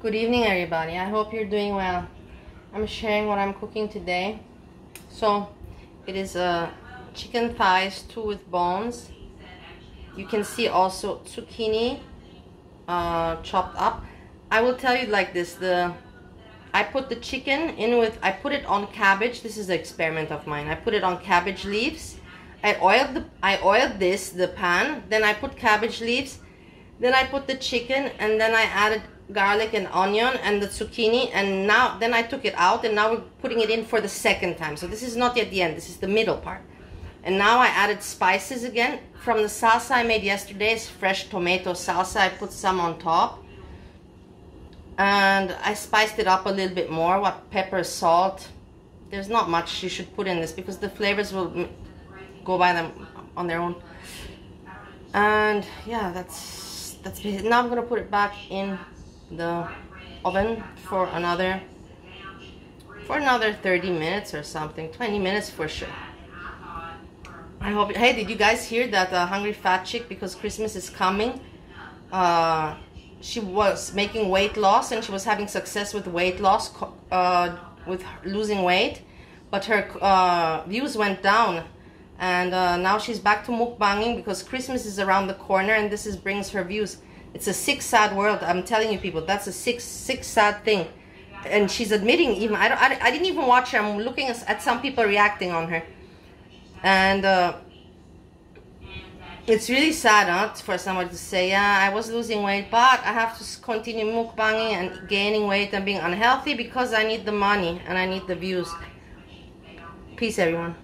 Good evening everybody. I hope you're doing well. I'm sharing what I'm cooking today. So it is a uh, chicken thighs, two with bones. You can see also zucchini uh, chopped up. I will tell you like this, the I put the chicken in with, I put it on cabbage. This is an experiment of mine. I put it on cabbage leaves. I oiled the, I oiled this, the pan. Then I put cabbage leaves. Then I put the chicken and then I added garlic and onion and the zucchini and now then I took it out and now we're putting it in for the second time. So this is not yet the end this is the middle part. And now I added spices again. From the salsa I made yesterday it's fresh tomato salsa. I put some on top. And I spiced it up a little bit more what pepper salt. There's not much you should put in this because the flavors will go by them on their own. And yeah that's that's now I'm gonna put it back in the oven for another for another 30 minutes or something 20 minutes for sure. I hope hey did you guys hear that uh, hungry fat chick because Christmas is coming uh, she was making weight loss and she was having success with weight loss uh, with losing weight but her uh, views went down. And uh, now she's back to mukbanging because Christmas is around the corner and this is brings her views it's a sick, sad world. I'm telling you, people. That's a sick, sick, sad thing. And she's admitting even. I don't. I, I didn't even watch her. I'm looking at some people reacting on her, and uh, it's really sad, huh, for somebody to say, "Yeah, I was losing weight, but I have to continue mukbanging and gaining weight and being unhealthy because I need the money and I need the views." Peace, everyone.